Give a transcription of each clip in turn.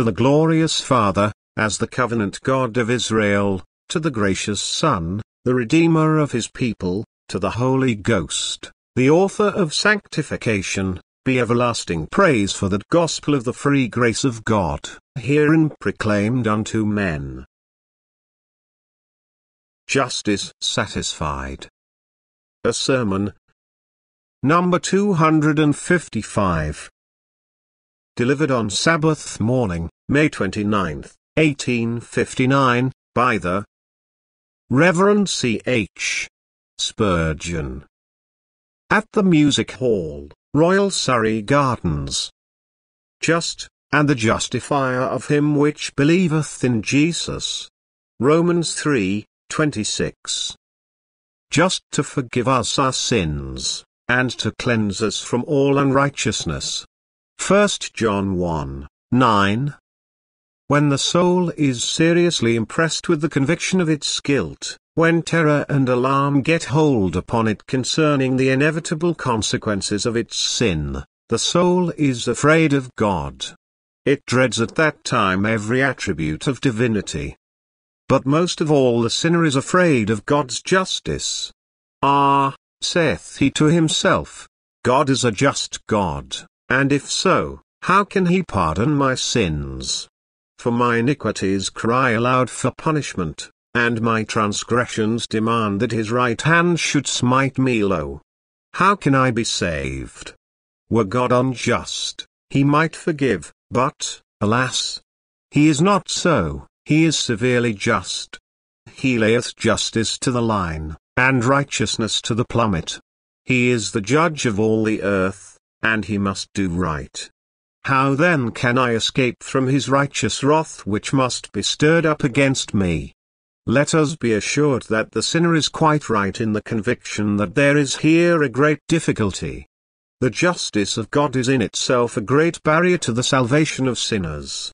to the glorious Father, as the covenant God of Israel, to the gracious Son, the Redeemer of his people, to the Holy Ghost, the author of sanctification, be everlasting praise for that gospel of the free grace of God, herein proclaimed unto men. Justice satisfied. A sermon. Number 255. Delivered on Sabbath morning, May 29, 1859, by the Reverend C. H. Spurgeon. At the Music Hall. Royal Surrey Gardens. Just, and the justifier of him which believeth in Jesus. Romans 3, 26. Just to forgive us our sins, and to cleanse us from all unrighteousness. 1 John 1, 9. When the soul is seriously impressed with the conviction of its guilt, when terror and alarm get hold upon it concerning the inevitable consequences of its sin, the soul is afraid of God. It dreads at that time every attribute of divinity. But most of all the sinner is afraid of God's justice. Ah, saith he to himself, God is a just God, and if so, how can he pardon my sins? For my iniquities cry aloud for punishment and my transgressions demand that his right hand should smite me low. How can I be saved? Were God unjust, he might forgive, but, alas! He is not so, he is severely just. He layeth justice to the line, and righteousness to the plummet. He is the judge of all the earth, and he must do right. How then can I escape from his righteous wrath which must be stirred up against me? Let us be assured that the sinner is quite right in the conviction that there is here a great difficulty. The justice of God is in itself a great barrier to the salvation of sinners.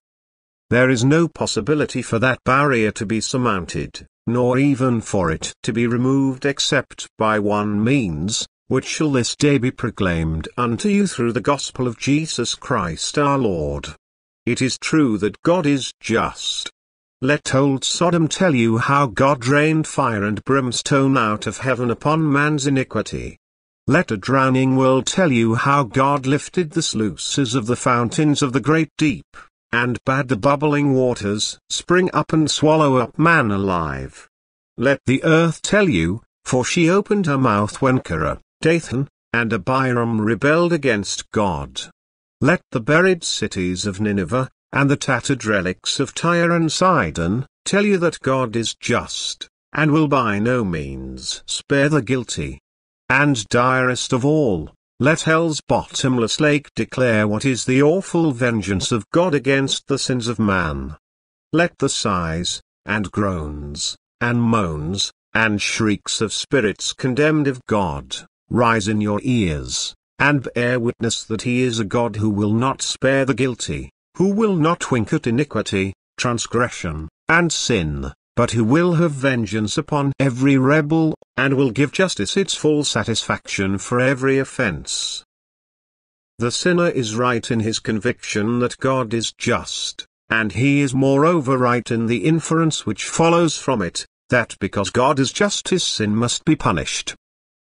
There is no possibility for that barrier to be surmounted, nor even for it to be removed except by one means, which shall this day be proclaimed unto you through the gospel of Jesus Christ our Lord. It is true that God is just, let old Sodom tell you how God rained fire and brimstone out of heaven upon man's iniquity. Let a drowning world tell you how God lifted the sluices of the fountains of the great deep, and bade the bubbling waters spring up and swallow up man alive. Let the earth tell you, for she opened her mouth when Korah, Dathan, and Abiram rebelled against God. Let the buried cities of Nineveh, and the tattered relics of Tyre and Sidon, tell you that God is just, and will by no means spare the guilty. And direst of all, let hell's bottomless lake declare what is the awful vengeance of God against the sins of man. Let the sighs, and groans, and moans, and shrieks of spirits condemned of God, rise in your ears, and bear witness that he is a God who will not spare the guilty who will not wink at iniquity, transgression, and sin, but who will have vengeance upon every rebel, and will give justice its full satisfaction for every offense. The sinner is right in his conviction that God is just, and he is moreover right in the inference which follows from it, that because God is just his sin must be punished.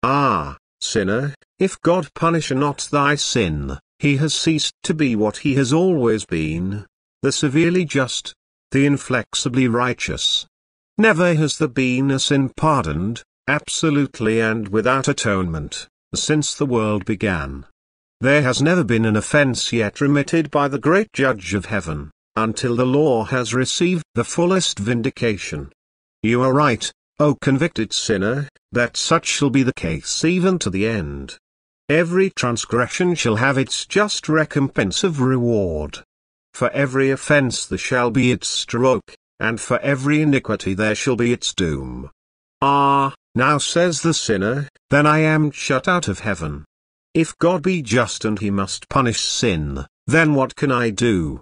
Ah, sinner, if God punish not thy sin, he has ceased to be what he has always been, the severely just, the inflexibly righteous. Never has there been a sin pardoned, absolutely and without atonement, since the world began. There has never been an offense yet remitted by the great Judge of heaven, until the law has received the fullest vindication. You are right, O convicted sinner, that such shall be the case even to the end. Every transgression shall have its just recompense of reward. For every offence there shall be its stroke, and for every iniquity there shall be its doom. Ah, now says the sinner, then I am shut out of heaven. If God be just and he must punish sin, then what can I do?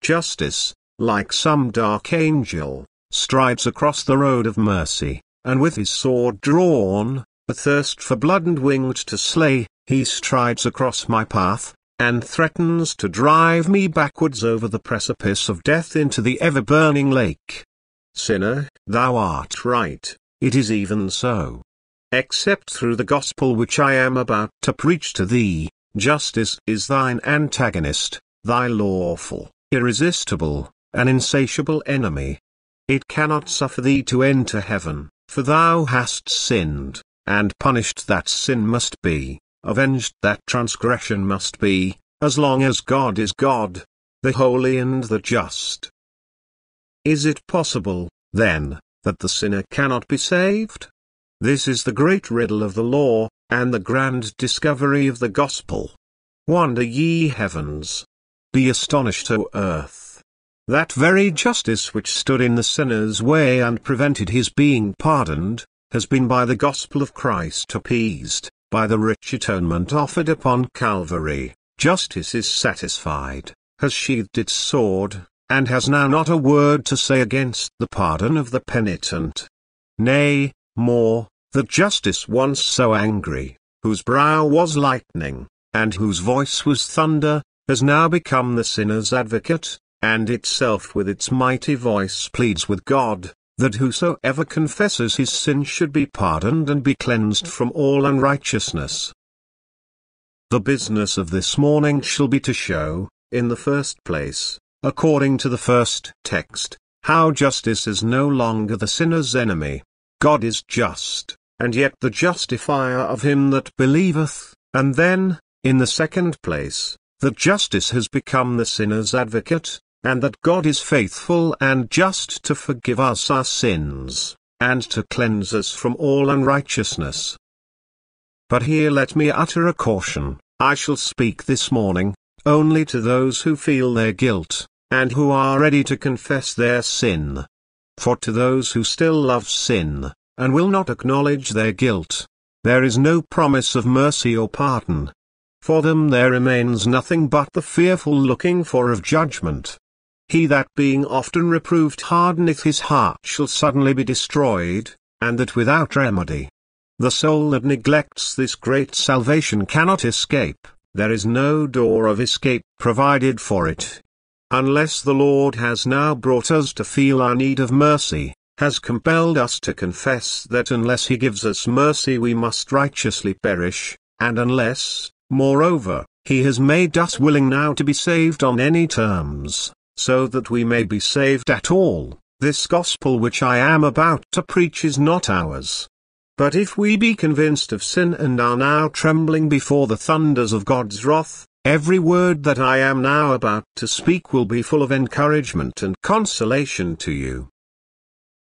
Justice, like some dark angel, strides across the road of mercy, and with his sword drawn, athirst for blood and winged to slay, he strides across my path, and threatens to drive me backwards over the precipice of death into the ever-burning lake. Sinner, thou art right, it is even so. Except through the gospel which I am about to preach to thee, justice is thine antagonist, thy lawful, irresistible, an insatiable enemy. It cannot suffer thee to enter heaven, for thou hast sinned, and punished that sin must be, avenged that transgression must be, as long as God is God, the holy and the just. Is it possible, then, that the sinner cannot be saved? This is the great riddle of the law, and the grand discovery of the gospel. Wonder ye heavens! Be astonished O earth! That very justice which stood in the sinner's way and prevented his being pardoned, has been by the gospel of Christ appeased, by the rich atonement offered upon Calvary, justice is satisfied, has sheathed its sword, and has now not a word to say against the pardon of the penitent. Nay, more, the justice once so angry, whose brow was lightning, and whose voice was thunder, has now become the sinner's advocate, and itself with its mighty voice pleads with God, that whosoever confesses his sin should be pardoned and be cleansed from all unrighteousness. The business of this morning shall be to show, in the first place, according to the first text, how justice is no longer the sinner's enemy. God is just, and yet the justifier of him that believeth, and then, in the second place, that justice has become the sinner's advocate, and that God is faithful and just to forgive us our sins, and to cleanse us from all unrighteousness. But here let me utter a caution, I shall speak this morning, only to those who feel their guilt, and who are ready to confess their sin. For to those who still love sin, and will not acknowledge their guilt, there is no promise of mercy or pardon. For them there remains nothing but the fearful looking for of judgment. He that being often reproved hardeneth his heart shall suddenly be destroyed, and that without remedy. The soul that neglects this great salvation cannot escape, there is no door of escape provided for it. Unless the Lord has now brought us to feel our need of mercy, has compelled us to confess that unless he gives us mercy we must righteously perish, and unless, moreover, he has made us willing now to be saved on any terms, so that we may be saved at all, this gospel which I am about to preach is not ours. But if we be convinced of sin and are now trembling before the thunders of God's wrath, every word that I am now about to speak will be full of encouragement and consolation to you.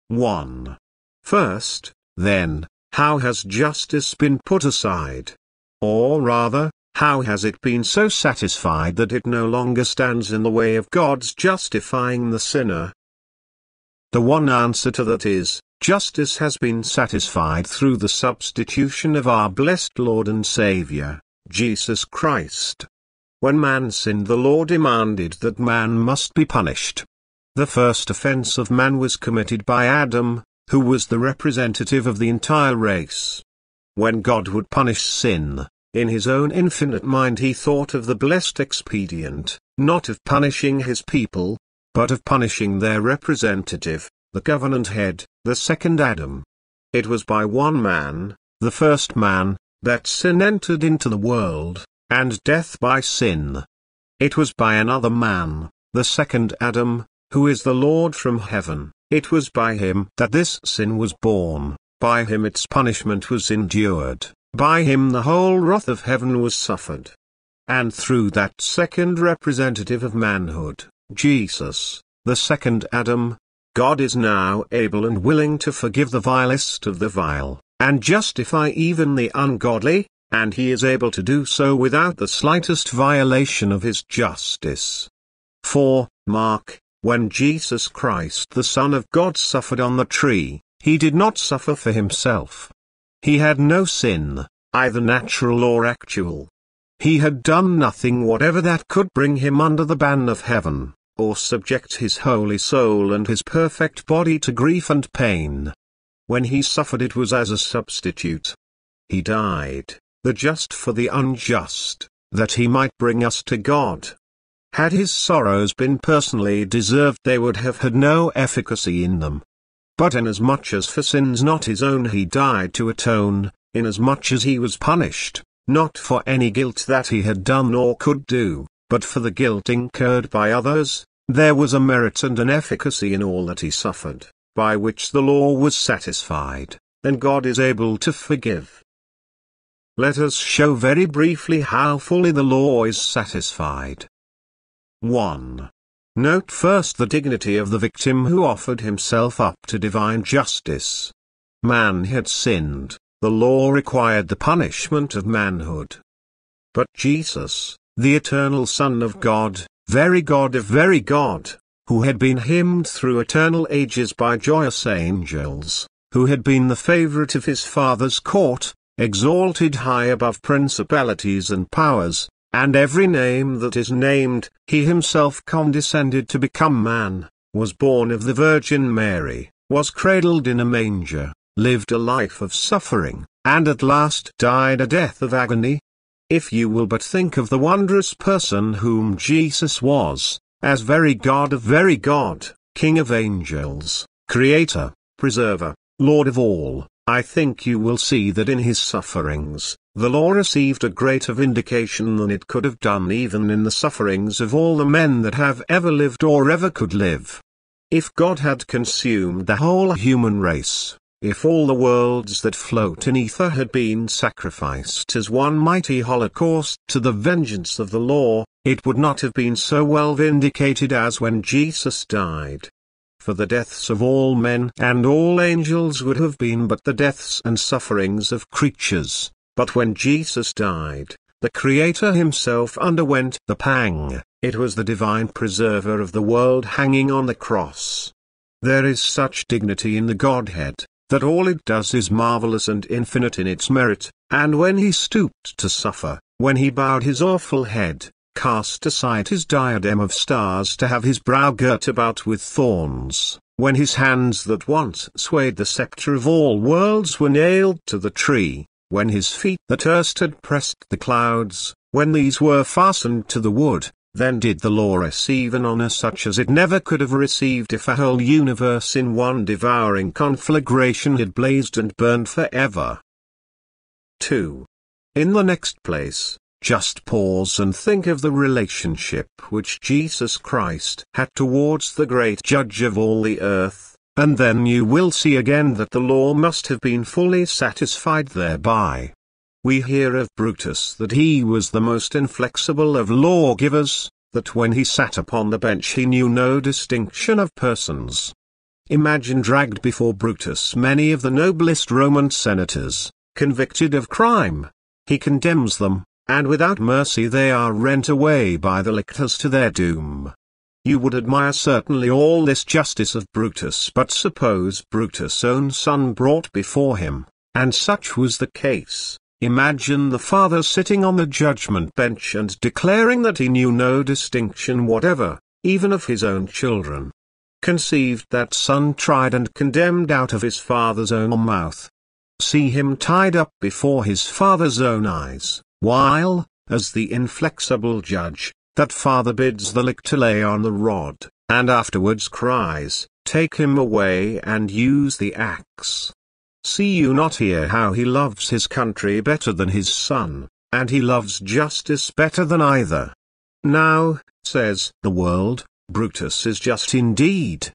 1. First, then, how has justice been put aside? Or rather, how has it been so satisfied that it no longer stands in the way of God's justifying the sinner? The one answer to that is, justice has been satisfied through the substitution of our blessed Lord and Saviour, Jesus Christ. When man sinned the law demanded that man must be punished. The first offense of man was committed by Adam, who was the representative of the entire race. When God would punish sin, in his own infinite mind he thought of the blessed expedient, not of punishing his people, but of punishing their representative, the covenant head, the second Adam. It was by one man, the first man, that sin entered into the world, and death by sin. It was by another man, the second Adam, who is the Lord from heaven, it was by him that this sin was born, by him its punishment was endured. By him the whole wrath of heaven was suffered. And through that second representative of manhood, Jesus, the second Adam, God is now able and willing to forgive the vilest of the vile, and justify even the ungodly, and he is able to do so without the slightest violation of his justice. For, mark, when Jesus Christ the Son of God suffered on the tree, he did not suffer for himself, he had no sin, either natural or actual. He had done nothing whatever that could bring him under the ban of heaven, or subject his holy soul and his perfect body to grief and pain. When he suffered it was as a substitute. He died, the just for the unjust, that he might bring us to God. Had his sorrows been personally deserved they would have had no efficacy in them. But inasmuch as for sins not his own he died to atone, inasmuch as he was punished, not for any guilt that he had done or could do, but for the guilt incurred by others, there was a merit and an efficacy in all that he suffered, by which the law was satisfied, and God is able to forgive. Let us show very briefly how fully the law is satisfied. 1. Note first the dignity of the victim who offered himself up to divine justice. Man had sinned, the law required the punishment of manhood. But Jesus, the eternal Son of God, very God of very God, who had been hymned through eternal ages by joyous angels, who had been the favorite of his Father's court, exalted high above principalities and powers, and every name that is named, he himself condescended to become man, was born of the Virgin Mary, was cradled in a manger, lived a life of suffering, and at last died a death of agony. If you will but think of the wondrous person whom Jesus was, as very God of very God, King of angels, Creator, Preserver, Lord of all, I think you will see that in his sufferings, the law received a greater vindication than it could have done even in the sufferings of all the men that have ever lived or ever could live. If God had consumed the whole human race, if all the worlds that float in ether had been sacrificed as one mighty holocaust to the vengeance of the law, it would not have been so well vindicated as when Jesus died for the deaths of all men and all angels would have been but the deaths and sufferings of creatures, but when Jesus died, the Creator himself underwent the pang, it was the divine preserver of the world hanging on the cross. There is such dignity in the Godhead, that all it does is marvelous and infinite in its merit, and when he stooped to suffer, when he bowed his awful head, cast aside his diadem of stars to have his brow girt about with thorns, when his hands that once swayed the sceptre of all worlds were nailed to the tree, when his feet that erst had pressed the clouds, when these were fastened to the wood, then did the law receive an honor such as it never could have received if a whole universe in one devouring conflagration had blazed and burned forever. 2. In the next place, just pause and think of the relationship which Jesus Christ had towards the great judge of all the earth, and then you will see again that the law must have been fully satisfied thereby. We hear of Brutus that he was the most inflexible of lawgivers, that when he sat upon the bench he knew no distinction of persons. Imagine dragged before Brutus many of the noblest Roman senators, convicted of crime. He condemns them, and without mercy they are rent away by the lictors to their doom. You would admire certainly all this justice of Brutus but suppose Brutus' own son brought before him, and such was the case, imagine the father sitting on the judgment bench and declaring that he knew no distinction whatever, even of his own children. Conceived that son tried and condemned out of his father's own mouth. See him tied up before his father's own eyes while, as the inflexible judge, that father bids the lictor lay on the rod, and afterwards cries, Take him away and use the axe. See you not here how he loves his country better than his son, and he loves justice better than either. Now, says the world, Brutus is just indeed.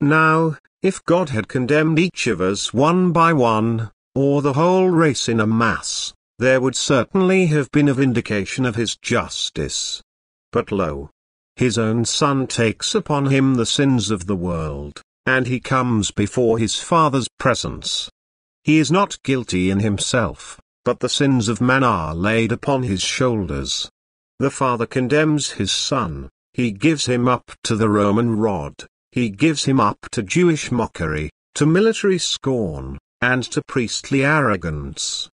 Now, if God had condemned each of us one by one, or the whole race in a mass, there would certainly have been a vindication of his justice. But lo! His own Son takes upon him the sins of the world, and he comes before his Father's presence. He is not guilty in himself, but the sins of man are laid upon his shoulders. The Father condemns his Son, he gives him up to the Roman rod, he gives him up to Jewish mockery, to military scorn, and to priestly arrogance.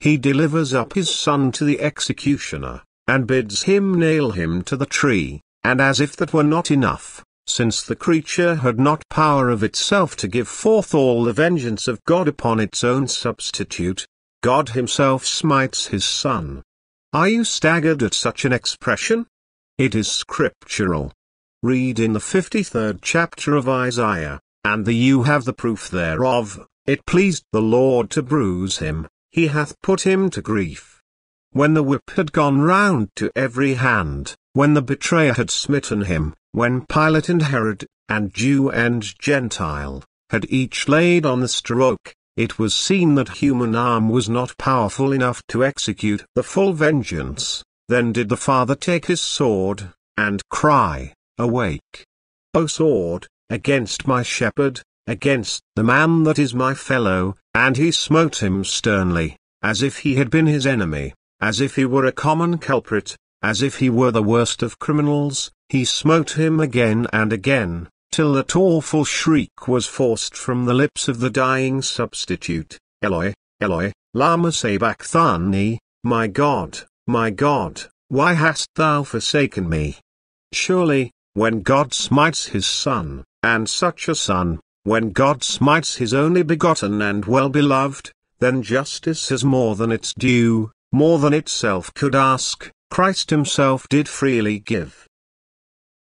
He delivers up his son to the executioner, and bids him nail him to the tree, and as if that were not enough, since the creature had not power of itself to give forth all the vengeance of God upon its own substitute, God himself smites his son. Are you staggered at such an expression? It is scriptural. Read in the 53rd chapter of Isaiah, and the you have the proof thereof, it pleased the Lord to bruise him, he hath put him to grief. When the whip had gone round to every hand, when the betrayer had smitten him, when Pilate and Herod, and Jew and Gentile, had each laid on the stroke, it was seen that human arm was not powerful enough to execute the full vengeance, then did the Father take his sword, and cry, Awake! O sword, against my shepherd, against the man that is my fellow, and he smote him sternly, as if he had been his enemy, as if he were a common culprit, as if he were the worst of criminals, he smote him again and again, till that awful shriek was forced from the lips of the dying substitute, Eloi, Eloi, lama sabachthani, my God, my God, why hast thou forsaken me? Surely, when God smites his son, and such a son, when God smites his only begotten and well-beloved, then justice has more than its due, more than itself could ask, Christ himself did freely give.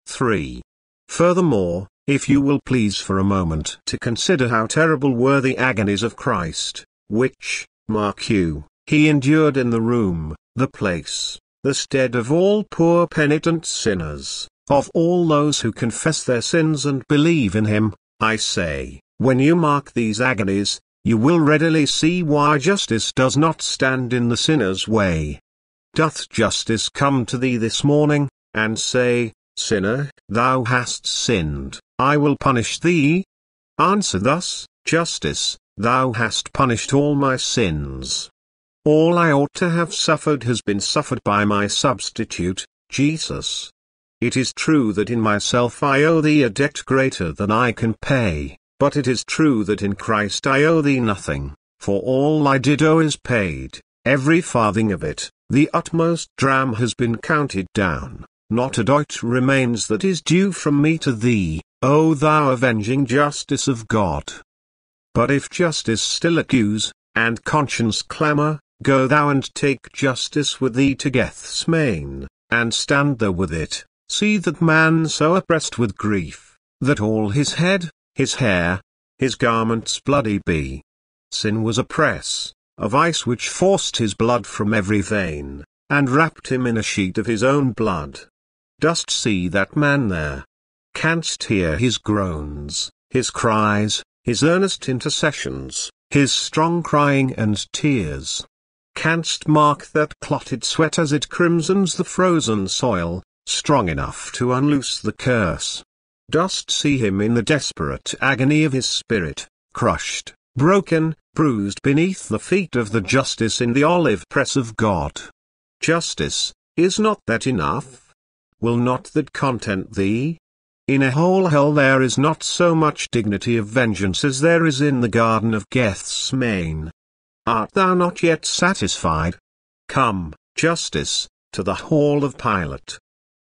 3. Furthermore, if you will please for a moment to consider how terrible were the agonies of Christ, which, mark you, he endured in the room, the place, the stead of all poor penitent sinners, of all those who confess their sins and believe in him, I say, when you mark these agonies, you will readily see why justice does not stand in the sinner's way. Doth justice come to thee this morning, and say, Sinner, thou hast sinned, I will punish thee? Answer thus, Justice, thou hast punished all my sins. All I ought to have suffered has been suffered by my substitute, Jesus. It is true that in myself I owe thee a debt greater than I can pay, but it is true that in Christ I owe thee nothing, for all I did owe is paid, every farthing of it, the utmost dram has been counted down. Not a doit remains that is due from me to thee, O thou avenging justice of God. But if justice still accuse, and conscience clamour, go thou and take justice with thee to Gethsemane, and stand there with it, see that man so oppressed with grief, that all his head, his hair, his garments bloody be. Sin was a press, a vice which forced his blood from every vein, and wrapped him in a sheet of his own blood. Dost see that man there? Canst hear his groans, his cries, his earnest intercessions, his strong crying and tears? Canst mark that clotted sweat as it crimsons the frozen soil, strong enough to unloose the curse? Dost see him in the desperate agony of his spirit, crushed, broken, bruised beneath the feet of the justice in the olive press of God? Justice, is not that enough? will not that content thee? In a whole hell there is not so much dignity of vengeance as there is in the garden of Gethsemane. Art thou not yet satisfied? Come, justice, to the hall of Pilate.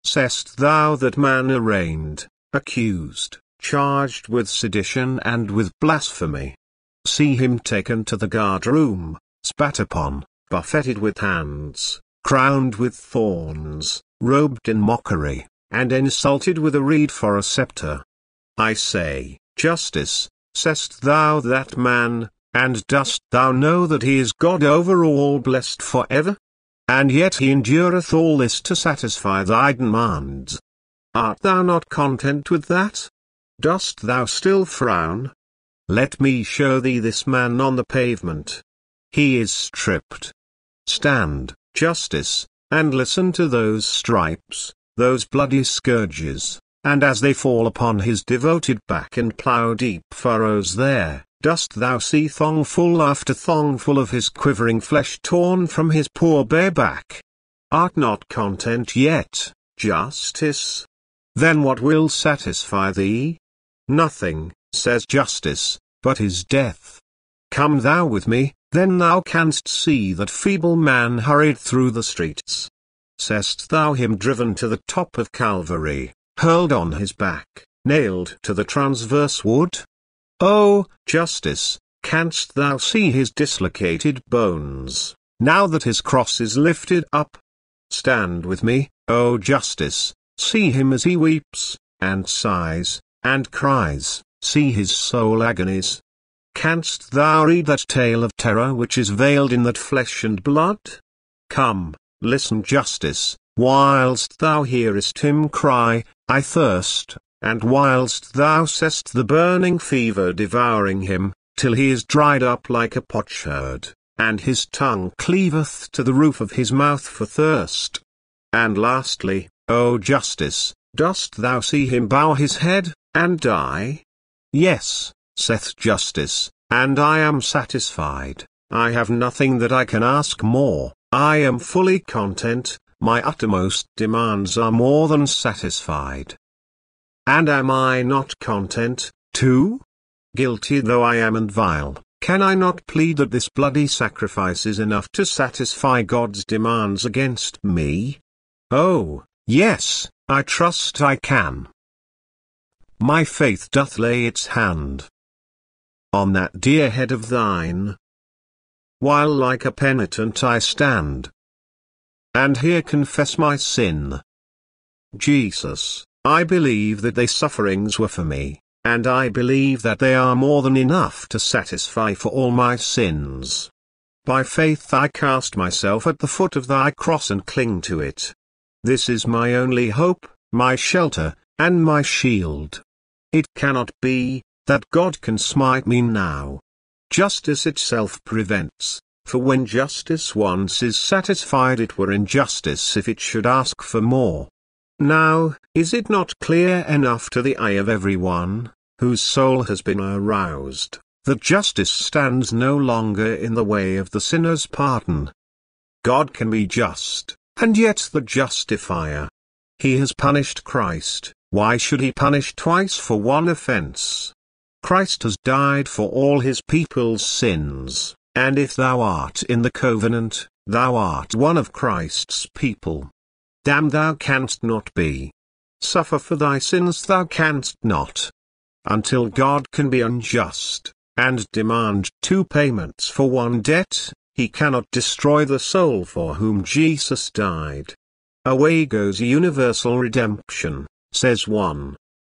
Sayest thou that man arraigned, accused, charged with sedition and with blasphemy? See him taken to the guard room, spat upon, buffeted with hands, crowned with thorns, robed in mockery, and insulted with a reed for a scepter. I say, Justice, sayest thou that man, and dost thou know that he is God over all blessed for ever? And yet he endureth all this to satisfy thy demands. Art thou not content with that? Dost thou still frown? Let me show thee this man on the pavement. He is stripped. Stand, justice, and listen to those stripes, those bloody scourges, and as they fall upon his devoted back and plough deep furrows there, dost thou see thongful after thongful of his quivering flesh torn from his poor bare back? Art not content yet, justice? Then what will satisfy thee? Nothing, says justice, but his death. Come thou with me, then thou canst see that feeble man hurried through the streets. Sayest thou him driven to the top of Calvary, hurled on his back, nailed to the transverse wood? O, justice, canst thou see his dislocated bones, now that his cross is lifted up. Stand with me, O justice, see him as he weeps, and sighs, and cries, see his soul agonies. Canst thou read that tale of terror which is veiled in that flesh and blood? Come, listen justice, whilst thou hearest him cry, I thirst, and whilst thou seest the burning fever devouring him, till he is dried up like a potsherd, and his tongue cleaveth to the roof of his mouth for thirst. And lastly, O justice, dost thou see him bow his head, and die? Yes, saith justice, and I am satisfied, I have nothing that I can ask more, I am fully content, my uttermost demands are more than satisfied. And am I not content, too? Guilty though I am and vile, can I not plead that this bloody sacrifice is enough to satisfy God's demands against me? Oh, yes, I trust I can. My faith doth lay its hand on that dear head of thine. While like a penitent I stand, and here confess my sin. Jesus, I believe that they sufferings were for me. And I believe that they are more than enough to satisfy for all my sins. By faith I cast myself at the foot of thy cross and cling to it. This is my only hope, my shelter, and my shield. It cannot be, that God can smite me now. Justice itself prevents, for when justice once is satisfied it were injustice if it should ask for more. Now, is it not clear enough to the eye of everyone, whose soul has been aroused, that justice stands no longer in the way of the sinner's pardon? God can be just, and yet the justifier. He has punished Christ, why should he punish twice for one offense? Christ has died for all his people's sins, and if thou art in the covenant, thou art one of Christ's people. Damn thou canst not be. Suffer for thy sins thou canst not. Until God can be unjust, and demand two payments for one debt, he cannot destroy the soul for whom Jesus died. Away goes universal redemption, says one.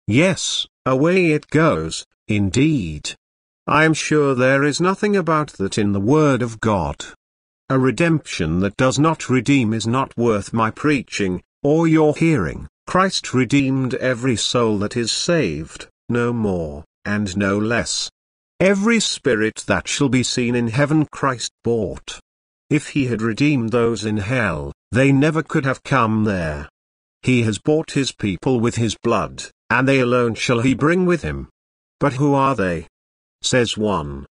Yes, away it goes, indeed. I am sure there is nothing about that in the Word of God. A redemption that does not redeem is not worth my preaching, or your hearing. Christ redeemed every soul that is saved, no more, and no less. Every spirit that shall be seen in heaven Christ bought. If he had redeemed those in hell, they never could have come there. He has bought his people with his blood, and they alone shall he bring with him. But who are they? Says one.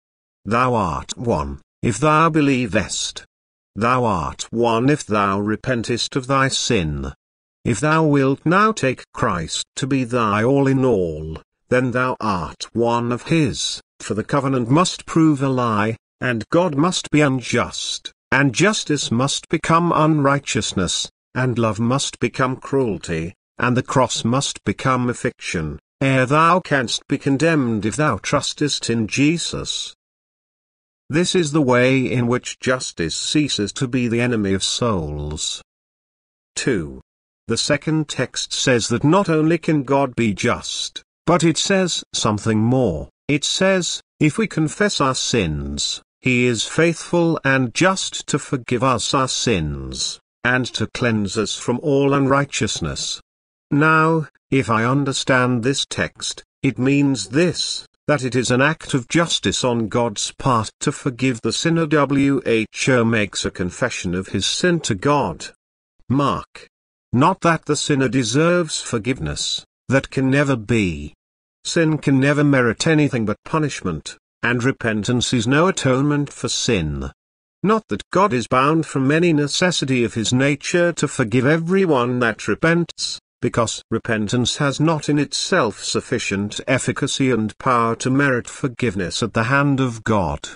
Thou art one if thou believest. Thou art one if thou repentest of thy sin. If thou wilt now take Christ to be thy all in all, then thou art one of his, for the covenant must prove a lie, and God must be unjust, and justice must become unrighteousness, and love must become cruelty, and the cross must become a fiction, ere thou canst be condemned if thou trustest in Jesus. This is the way in which justice ceases to be the enemy of souls. 2. The second text says that not only can God be just, but it says something more. It says, if we confess our sins, he is faithful and just to forgive us our sins, and to cleanse us from all unrighteousness. Now, if I understand this text, it means this, that it is an act of justice on God's part to forgive the sinner. Who makes a confession of his sin to God. Mark. Not that the sinner deserves forgiveness, that can never be. Sin can never merit anything but punishment, and repentance is no atonement for sin. Not that God is bound from any necessity of his nature to forgive everyone that repents, because repentance has not in itself sufficient efficacy and power to merit forgiveness at the hand of God.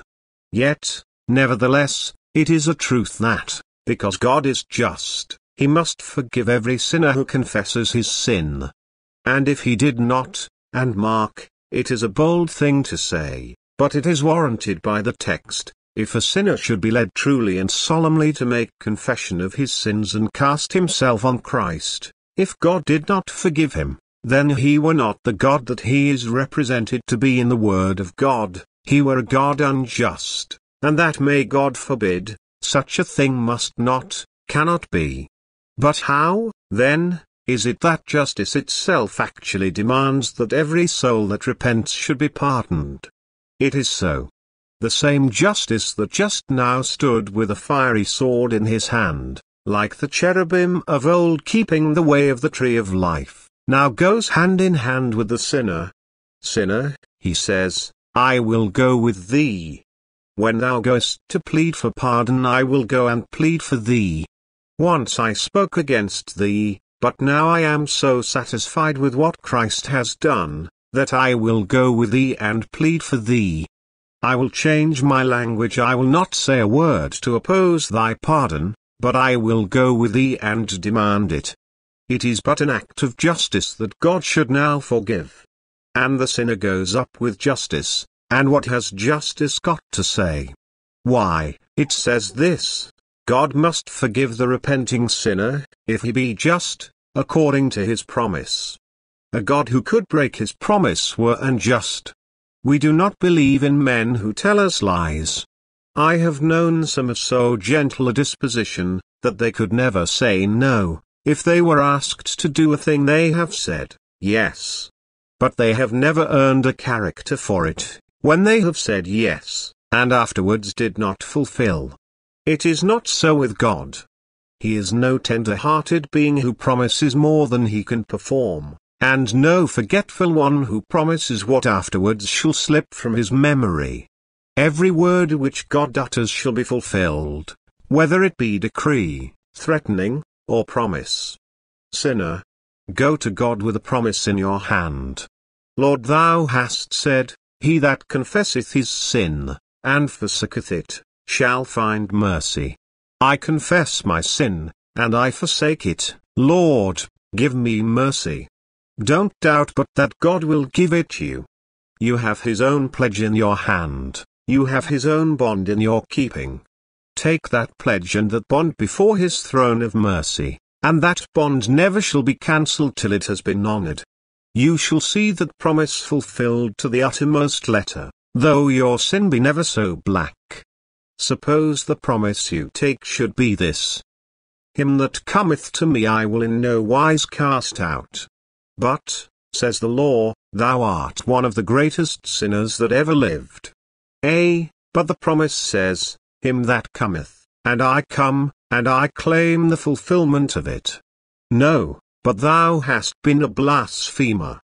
Yet, nevertheless, it is a truth that, because God is just, he must forgive every sinner who confesses his sin. And if he did not, and mark, it is a bold thing to say, but it is warranted by the text, if a sinner should be led truly and solemnly to make confession of his sins and cast himself on Christ, if God did not forgive him, then he were not the God that he is represented to be in the Word of God, he were a God unjust, and that may God forbid, such a thing must not, cannot be. But how, then, is it that justice itself actually demands that every soul that repents should be pardoned? It is so. The same justice that just now stood with a fiery sword in his hand, like the cherubim of old keeping the way of the tree of life, now goes hand in hand with the sinner. Sinner, he says, I will go with thee. When thou goest to plead for pardon I will go and plead for thee. Once I spoke against thee, but now I am so satisfied with what Christ has done, that I will go with thee and plead for thee. I will change my language I will not say a word to oppose thy pardon, but I will go with thee and demand it. It is but an act of justice that God should now forgive. And the sinner goes up with justice, and what has justice got to say? Why, it says this, God must forgive the repenting sinner, if he be just, according to his promise. A God who could break his promise were unjust. We do not believe in men who tell us lies. I have known some of so gentle a disposition, that they could never say no, if they were asked to do a thing they have said, yes. But they have never earned a character for it, when they have said yes, and afterwards did not fulfill. It is not so with God. He is no tender-hearted being who promises more than he can perform and no forgetful one who promises what afterwards shall slip from his memory. Every word which God utters shall be fulfilled, whether it be decree, threatening, or promise. Sinner, go to God with a promise in your hand. Lord thou hast said, He that confesseth his sin, and forsaketh it, shall find mercy. I confess my sin, and I forsake it, Lord, give me mercy. Don't doubt but that God will give it you. You have His own pledge in your hand, you have His own bond in your keeping. Take that pledge and that bond before His throne of mercy, and that bond never shall be cancelled till it has been honored. You shall see that promise fulfilled to the uttermost letter, though your sin be never so black. Suppose the promise you take should be this. Him that cometh to me I will in no wise cast out. But, says the law, thou art one of the greatest sinners that ever lived. A, but the promise says, Him that cometh, and I come, and I claim the fulfillment of it. No, but thou hast been a blasphemer.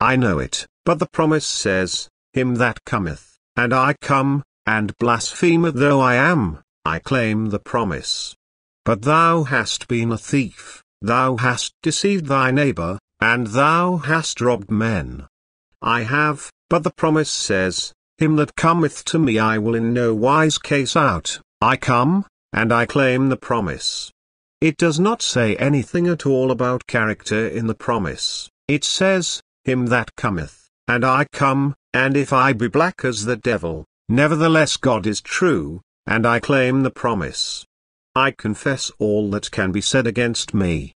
I know it, but the promise says, Him that cometh, and I come, and blasphemer though I am, I claim the promise. But thou hast been a thief, thou hast deceived thy neighbor, and thou hast robbed men. I have, but the promise says, Him that cometh to me I will in no wise case out, I come, and I claim the promise. It does not say anything at all about character in the promise, it says, Him that cometh, and I come, and if I be black as the devil, nevertheless God is true, and I claim the promise. I confess all that can be said against me.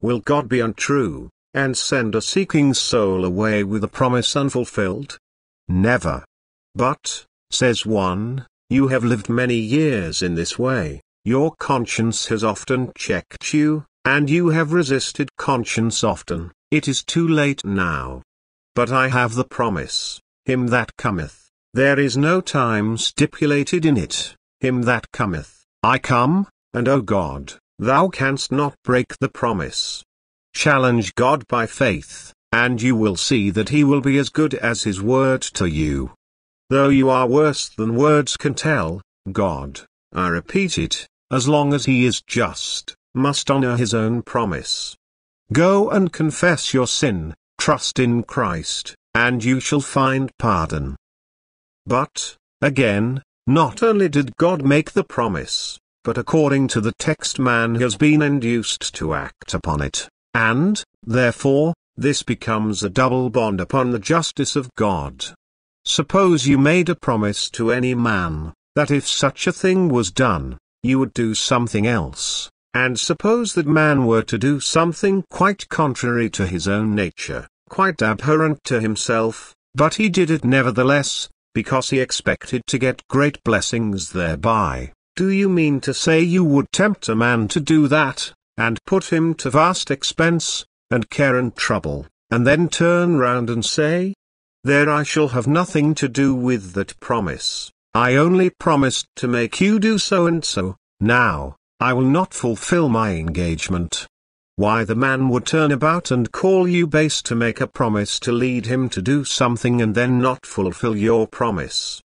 Will God be untrue? and send a seeking soul away with a promise unfulfilled? Never. But, says one, you have lived many years in this way, your conscience has often checked you, and you have resisted conscience often, it is too late now. But I have the promise, him that cometh, there is no time stipulated in it, him that cometh, I come, and O God, thou canst not break the promise. Challenge God by faith, and you will see that he will be as good as his word to you. Though you are worse than words can tell, God, I repeat it, as long as he is just, must honor his own promise. Go and confess your sin, trust in Christ, and you shall find pardon. But, again, not only did God make the promise, but according to the text man has been induced to act upon it. And, therefore, this becomes a double bond upon the justice of God. Suppose you made a promise to any man, that if such a thing was done, you would do something else, and suppose that man were to do something quite contrary to his own nature, quite abhorrent to himself, but he did it nevertheless, because he expected to get great blessings thereby. Do you mean to say you would tempt a man to do that, and put him to vast expense, and care and trouble, and then turn round and say, There I shall have nothing to do with that promise, I only promised to make you do so and so, now, I will not fulfill my engagement. Why the man would turn about and call you base to make a promise to lead him to do something and then not fulfill your promise.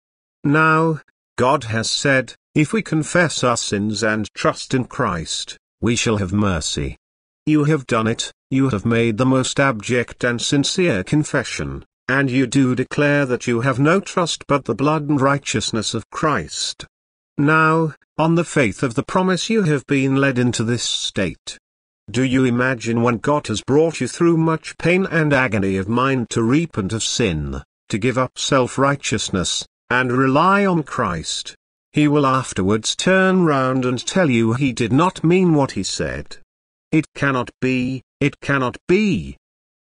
Now, God has said, if we confess our sins and trust in Christ, we shall have mercy. You have done it, you have made the most abject and sincere confession, and you do declare that you have no trust but the blood and righteousness of Christ. Now, on the faith of the promise you have been led into this state. Do you imagine when God has brought you through much pain and agony of mind to repent of sin, to give up self-righteousness, and rely on Christ, he will afterwards turn round and tell you he did not mean what he said. It cannot be, it cannot be.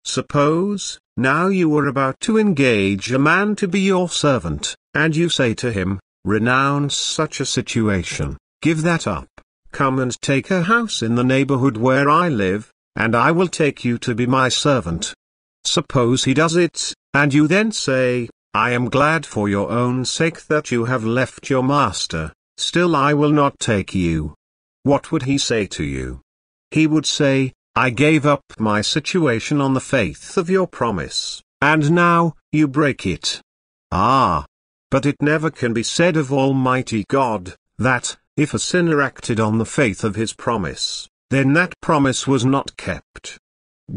Suppose, now you are about to engage a man to be your servant, and you say to him, renounce such a situation, give that up, come and take a house in the neighborhood where I live, and I will take you to be my servant. Suppose he does it, and you then say, I am glad for your own sake that you have left your master, still I will not take you. What would he say to you? He would say, I gave up my situation on the faith of your promise, and now, you break it. Ah! But it never can be said of Almighty God, that, if a sinner acted on the faith of his promise, then that promise was not kept.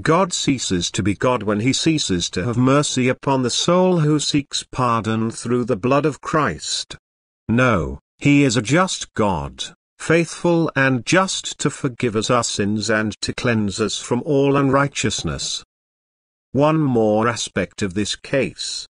God ceases to be God when he ceases to have mercy upon the soul who seeks pardon through the blood of Christ. No, he is a just God, faithful and just to forgive us our sins and to cleanse us from all unrighteousness. One more aspect of this case.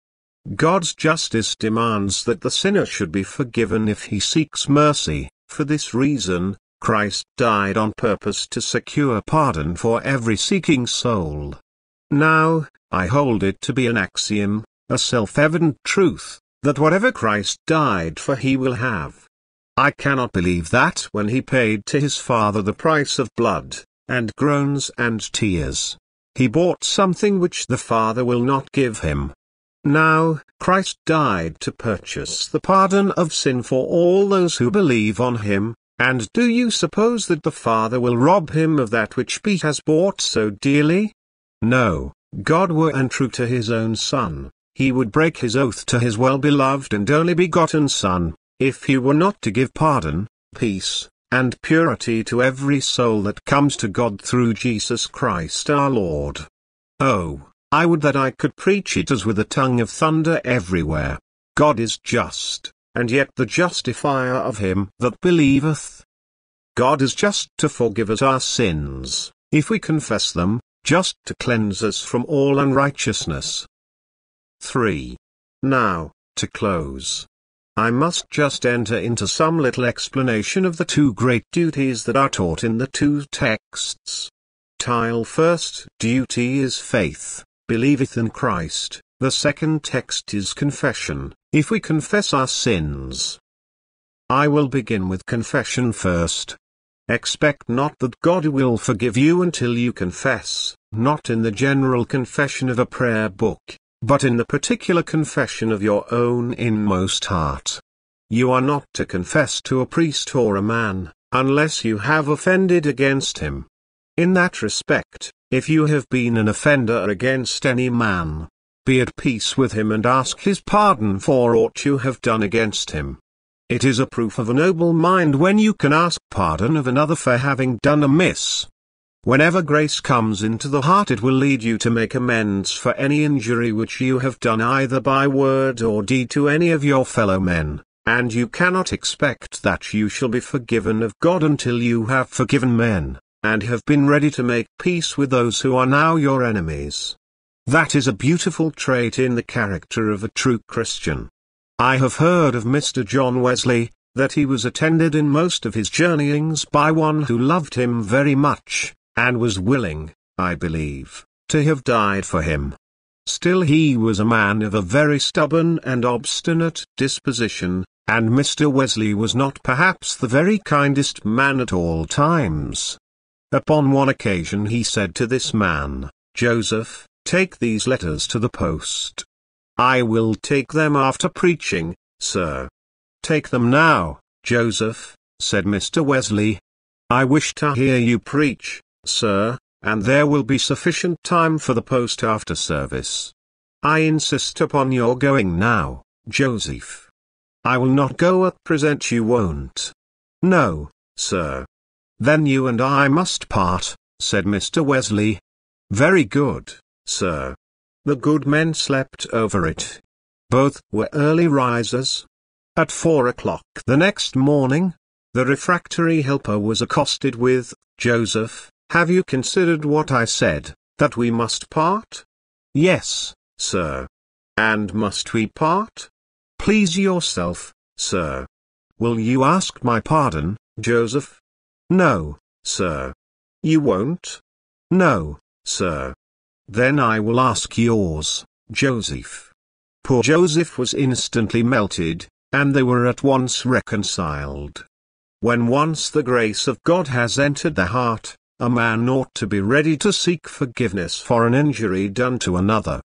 God's justice demands that the sinner should be forgiven if he seeks mercy, for this reason, Christ died on purpose to secure pardon for every seeking soul. Now, I hold it to be an axiom, a self-evident truth, that whatever Christ died for he will have. I cannot believe that when he paid to his Father the price of blood, and groans and tears, he bought something which the Father will not give him. Now, Christ died to purchase the pardon of sin for all those who believe on him, and do you suppose that the Father will rob him of that which he has bought so dearly? No, God were untrue to his own Son, he would break his oath to his well-beloved and only begotten Son, if he were not to give pardon, peace, and purity to every soul that comes to God through Jesus Christ our Lord. Oh, I would that I could preach it as with a tongue of thunder everywhere. God is just and yet the justifier of him that believeth. God is just to forgive us our sins, if we confess them, just to cleanse us from all unrighteousness. 3. Now, to close. I must just enter into some little explanation of the two great duties that are taught in the two texts. Tile first duty is faith, believeth in Christ, the second text is confession, if we confess our sins. I will begin with confession first. Expect not that God will forgive you until you confess, not in the general confession of a prayer book, but in the particular confession of your own inmost heart. You are not to confess to a priest or a man, unless you have offended against him. In that respect, if you have been an offender against any man, be at peace with him and ask his pardon for aught you have done against him. It is a proof of a noble mind when you can ask pardon of another for having done amiss. Whenever grace comes into the heart it will lead you to make amends for any injury which you have done either by word or deed to any of your fellow men, and you cannot expect that you shall be forgiven of God until you have forgiven men, and have been ready to make peace with those who are now your enemies. That is a beautiful trait in the character of a true Christian. I have heard of Mr. John Wesley, that he was attended in most of his journeyings by one who loved him very much, and was willing, I believe, to have died for him. Still he was a man of a very stubborn and obstinate disposition, and Mr. Wesley was not perhaps the very kindest man at all times. Upon one occasion he said to this man, Joseph, take these letters to the post. I will take them after preaching, sir. Take them now, Joseph, said Mr. Wesley. I wish to hear you preach, sir, and there will be sufficient time for the post after service. I insist upon your going now, Joseph. I will not go at present you won't. No, sir. Then you and I must part, said Mr. Wesley. Very good, sir. The good men slept over it. Both were early risers, at four o'clock the next morning, the refractory helper was accosted with, Joseph, have you considered what I said, that we must part? Yes, sir. And must we part? Please yourself, sir. Will you ask my pardon, Joseph? No, sir. You won't? No, sir. Then I will ask yours, Joseph. Poor Joseph was instantly melted, and they were at once reconciled. When once the grace of God has entered the heart, a man ought to be ready to seek forgiveness for an injury done to another.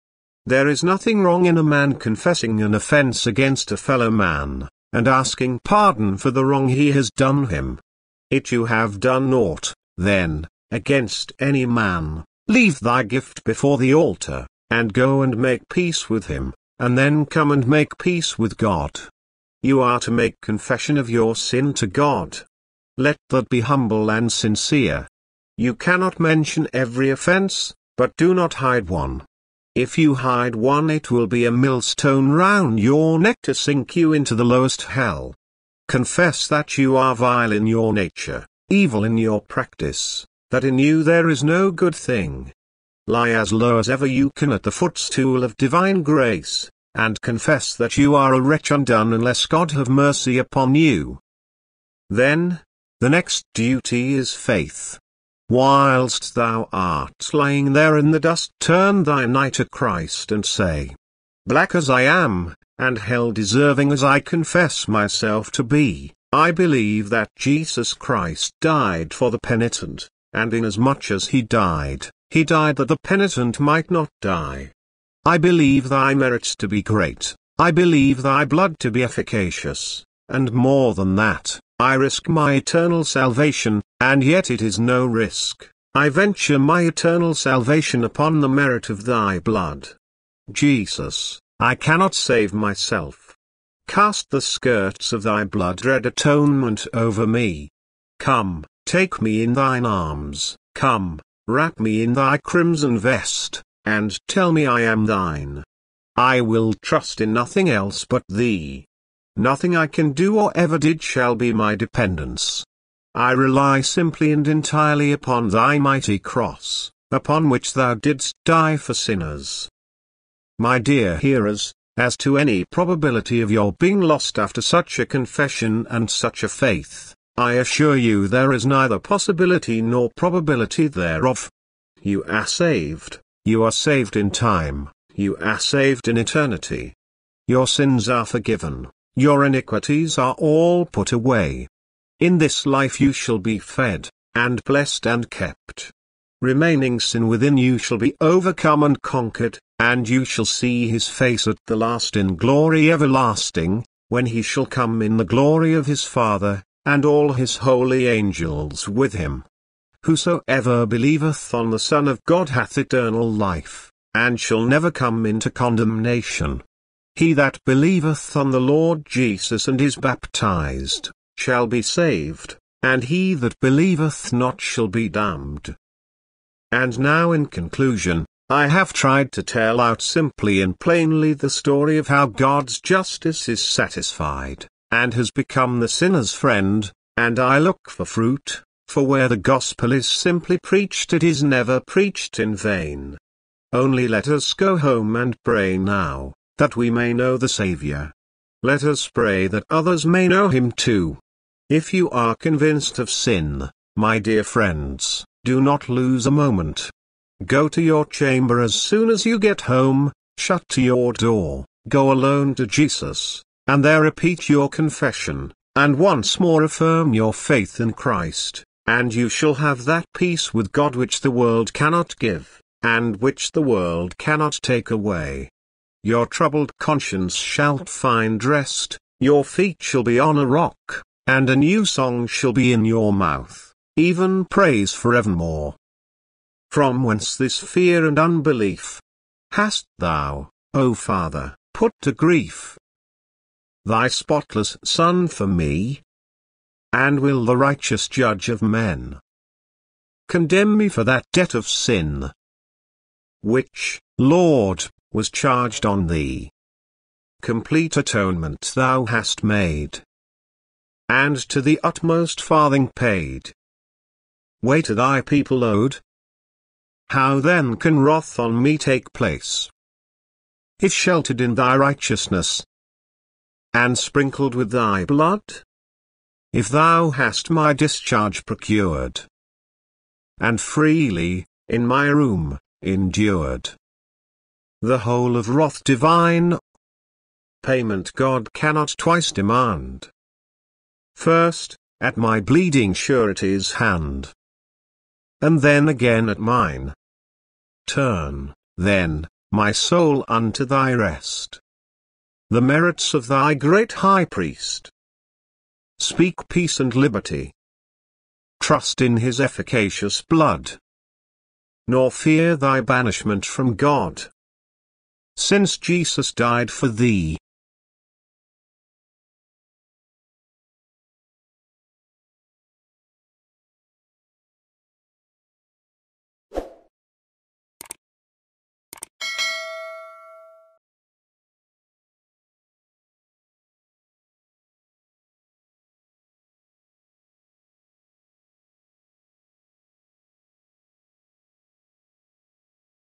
There is nothing wrong in a man confessing an offense against a fellow man, and asking pardon for the wrong he has done him. It you have done naught, then, against any man, leave thy gift before the altar, and go and make peace with him, and then come and make peace with God. You are to make confession of your sin to God. Let that be humble and sincere. You cannot mention every offense, but do not hide one. If you hide one it will be a millstone round your neck to sink you into the lowest hell. Confess that you are vile in your nature, evil in your practice, that in you there is no good thing. Lie as low as ever you can at the footstool of divine grace, and confess that you are a wretch undone unless God have mercy upon you. Then, the next duty is faith. Whilst thou art lying there in the dust turn thine eye to Christ and say, Black as I am, and hell deserving as I confess myself to be, I believe that Jesus Christ died for the penitent, and inasmuch as he died, he died that the penitent might not die. I believe thy merits to be great, I believe thy blood to be efficacious, and more than that, I risk my eternal salvation, and yet it is no risk, I venture my eternal salvation upon the merit of thy blood. Jesus, I cannot save myself. Cast the skirts of thy blood-red atonement over me. Come, take me in thine arms, come, wrap me in thy crimson vest, and tell me I am thine. I will trust in nothing else but thee. Nothing I can do or ever did shall be my dependence. I rely simply and entirely upon thy mighty cross, upon which thou didst die for sinners. My dear hearers, as to any probability of your being lost after such a confession and such a faith, I assure you there is neither possibility nor probability thereof. You are saved, you are saved in time, you are saved in eternity. Your sins are forgiven, your iniquities are all put away. In this life you shall be fed, and blessed and kept. Remaining sin within you shall be overcome and conquered, and you shall see his face at the last in glory everlasting, when he shall come in the glory of his Father, and all his holy angels with him. Whosoever believeth on the Son of God hath eternal life, and shall never come into condemnation. He that believeth on the Lord Jesus and is baptized, shall be saved, and he that believeth not shall be damned. And now in conclusion, I have tried to tell out simply and plainly the story of how God's justice is satisfied, and has become the sinner's friend, and I look for fruit, for where the gospel is simply preached it is never preached in vain. Only let us go home and pray now, that we may know the Saviour. let us pray that others may know him too. If you are convinced of sin, my dear friends, do not lose a moment. Go to your chamber as soon as you get home, shut to your door, go alone to Jesus, and there repeat your confession, and once more affirm your faith in Christ, and you shall have that peace with God which the world cannot give, and which the world cannot take away. Your troubled conscience shall find rest, your feet shall be on a rock, and a new song shall be in your mouth, even praise forevermore. From whence this fear and unbelief? Hast thou, O Father, put to grief thy spotless Son for me? And will the righteous judge of men condemn me for that debt of sin? Which, Lord, was charged on thee. Complete atonement thou hast made. And to the utmost farthing paid. Way to thy people owed, how then can wrath on me take place? If sheltered in thy righteousness, and sprinkled with thy blood? If thou hast my discharge procured, and freely, in my room, endured the whole of wrath divine, payment God cannot twice demand. First, at my bleeding surety's hand, and then again at mine. Turn, then, my soul unto thy rest. The merits of thy great high priest. Speak peace and liberty. Trust in his efficacious blood. Nor fear thy banishment from God. Since Jesus died for thee,